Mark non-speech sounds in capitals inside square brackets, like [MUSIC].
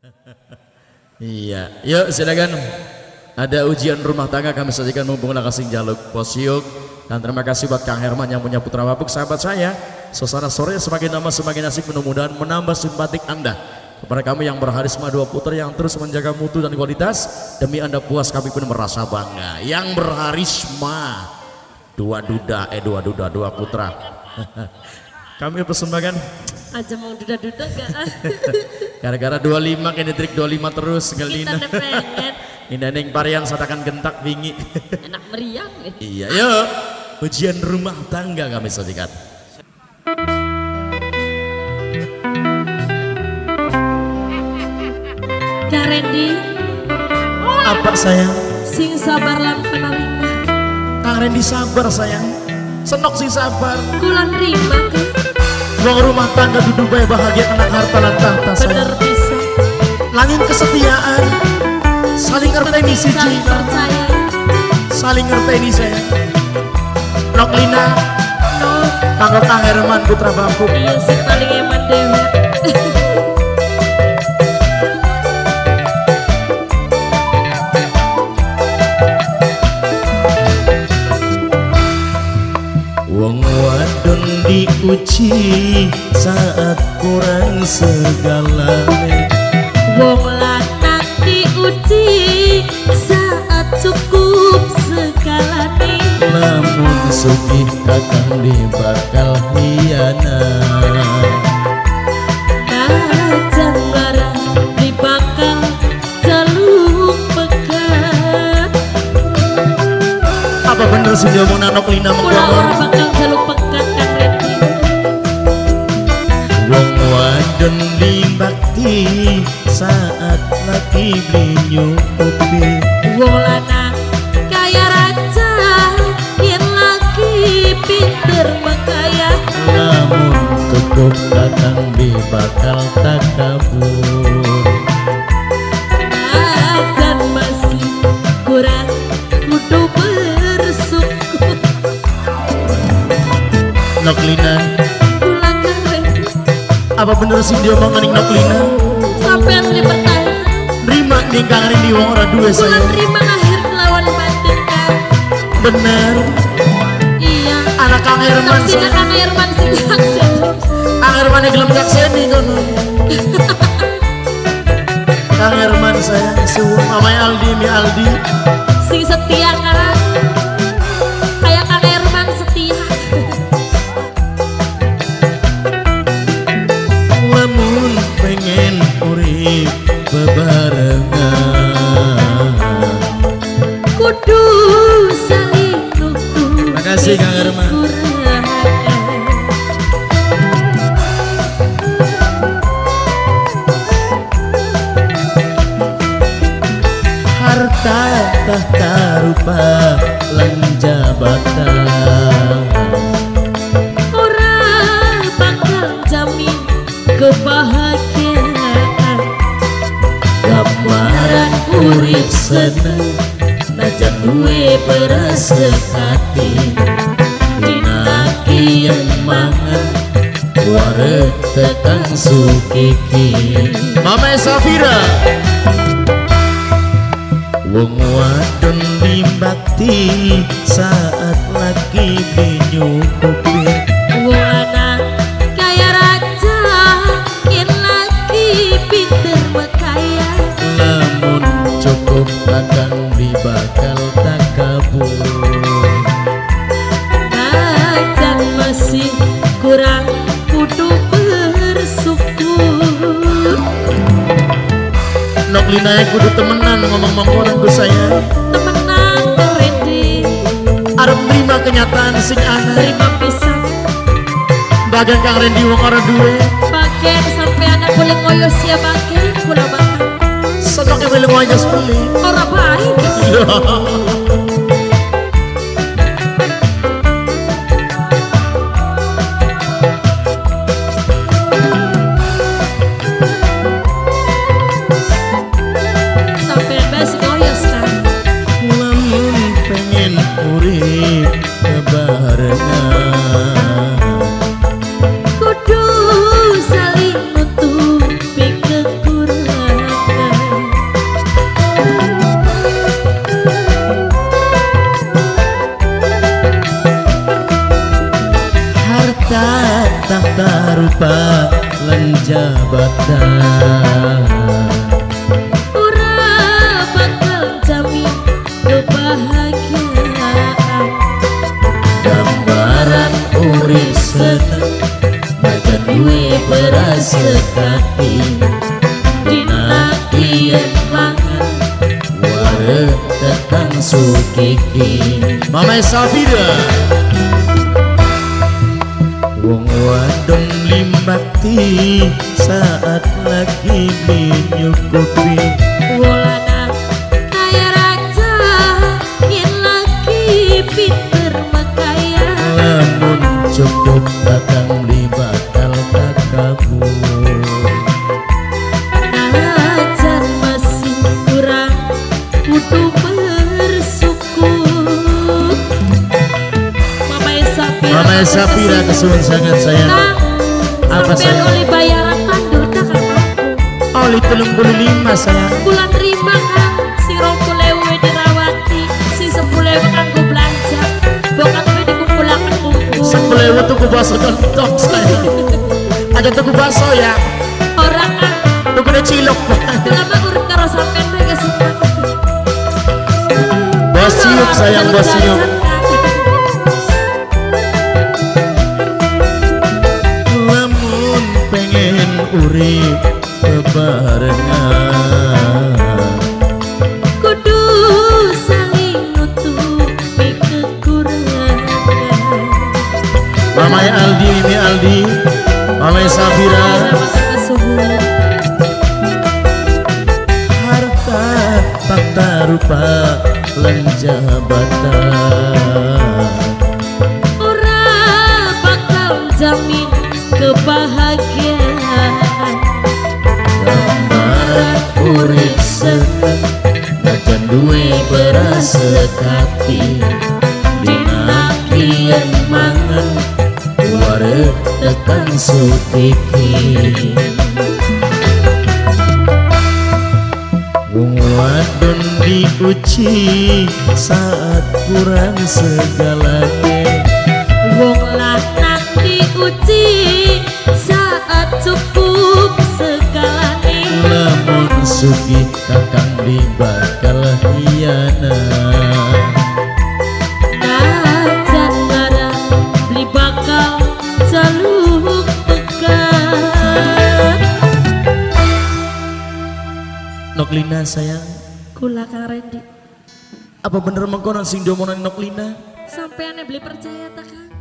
[LAUGHS] iya, yuk silakan. Ada ujian rumah tangga kami sajikan mumpung kasih jaluk posiuk dan terima kasih buat Kang Herman yang punya putra babuk sahabat saya. Suasana sore semakin lama semakin asik mudah-mudahan menambah simpatik Anda. Kepada kami yang berharisma dua putra yang terus menjaga mutu dan kualitas demi Anda puas kami pun merasa bangga. Yang berharisma dua duda eh dua duda dua putra. [LAUGHS] kami persembahkan aja mau duda-duda gak? [LAUGHS] Gara-gara 25 kini trik 25 terus ngelina. Kita pengen. Ini neng parian satakan gentak bingi. [LAUGHS] Enak meriang nih. iya, yuk. Ujian rumah tangga kami sodikat. Kak Randy, Apa sayang? sing sabar lan penalima. Kang Randy sabar sayang. Senok sih sabar. Kulan rima Wong rumah tangga duduk bae bahagia kena harta lan tahta bener sayang. bisa. Langit kesetiaan. Saling ngerteni siji, Saling percaya. saling ngerteni sayang. Nok Lina, tanggal Kang Herman putra bangku. iya sih paling eman dewe. [LAUGHS] diuji saat kurang segalanya Wong lanang diuji saat cukup segalane. Namun sugih kakang di bakal hianat jaluk. Apa bener sih dia omong nanok lina Kula lagi beli nyukupi Wong lanang kaya raja yen lagi pinter makaya Namun cukup kakang di bakal tak kabur dan masih kurang kudu bersyukur. Noklina pulang Kang Randy Apa bener sih dia omong ngening Noklina sampean pertanyaan Rima nih kang Rindy wong ora duwe pulang sayang terima lahir lawan batin Bener iya. Anak Kang Herman sayang Kang Herman sing saksi Kang Herman yang gelem nyakseni kono Kang. Herman sayang suwung mamanya Aldi mi Aldi tahta rupa lan jabatan ora bakal jamin kebahagiaan. Gambaran urip seneng Najan duwe peresekati Dinaki yang mangan Wareg tekan sukiki. Mama Safira Wong wadon Saat lagi dinyukupi Lina kudu temenan ngomong mangkonan ku sayang Temenan Randy Arep terima kenyataan sing ana terima pisah Bagian Kang Randy wong ora duwe. Pakai sampai anak boleh ngoyo siap pakai kula makan Senok yang belum aja sepuli Ora baik [LAUGHS] Ora bakal jamin kebahagiaan gambaran urip seneng Bajan duwe beras sekati. Dina kian mangan Ware tetang sukiki. Mama Safira Wong wadon limbati saat lagi menyukupi Wolana kaya raja Yen lagi pinter Sapira Mama Safira kesuwun sangat sayang Kang Apa, sayang? oleh bayaran kakak aku Oli telung puluh lima sayang Bulan terima kang Si rongku lewe dirawati Si sepuluh lewe kanggo belanja. Bukan gue dikumpulakan kumpul. Sepuluh ewu tuku bakso kentok sayang Aja tuku bakso ya? Orang kang Tuku deh cilok. Lama urut karo sampean gue kesukaan Bos sayang bos urip bebarengan Kudu saling nutupi kekurangan. Mamai Aldi ini Aldi Mamai Safira. Harta fakta rupa lan jabatan Ora bakal jamin kebahagiaan urip seneng Najan duwe beras sekati Dina kian mangan. Ware tekan sutiki. Wadon diuji saat kurang segalanya. Wong lanang Sugi kakang di bakal hianat beli bakal jaluk pekat Noklina sayang Kula Kang Rendi Apa bener mengkonon sing domonan Noklina? Sampean beli percaya tak Kang?